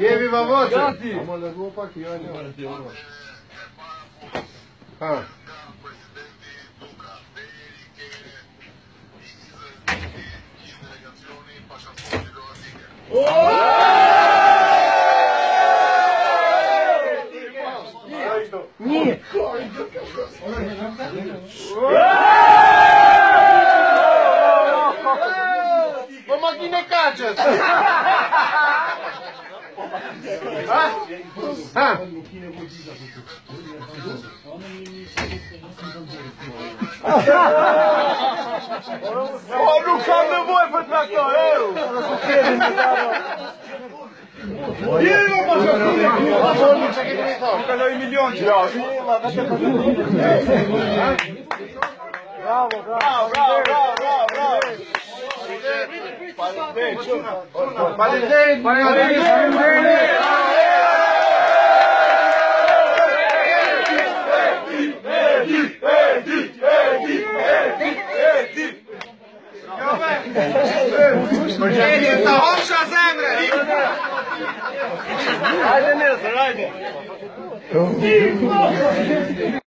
Jebi va voce. Gati. A lăgu pa che io ne Ah. Nije. Ma chi ne caccia? Ah? Ah? Oh, nu kam nevoie pe tractoreu! Idemo pa še Ma bolnice che devi fare? Tukaj je milijon če. Jedeta opša zemre! Ajde, ne, ajde!